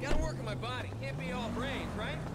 Gotta work on my body. Can't be all brains, right?